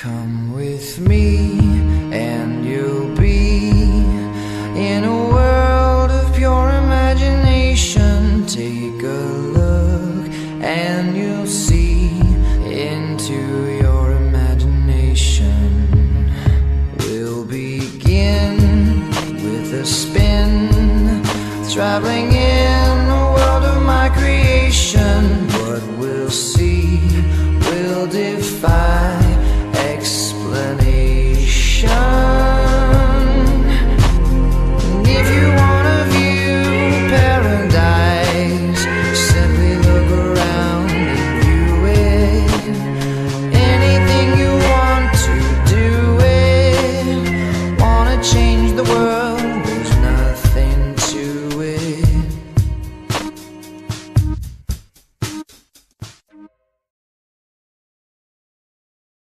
Come with me and you'll be in a world of pure imagination. Take a look and you'll see into your imagination. We'll begin with a spin, traveling in a world of my creation.